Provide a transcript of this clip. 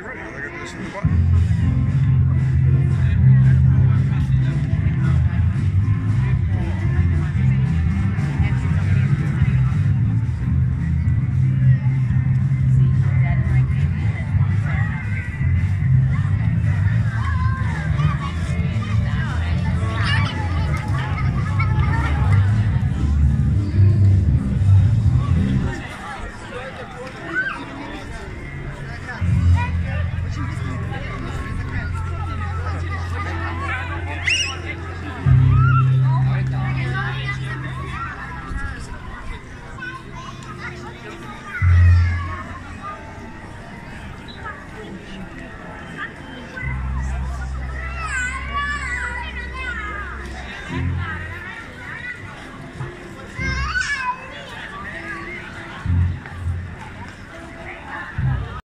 already ready. Look at this button.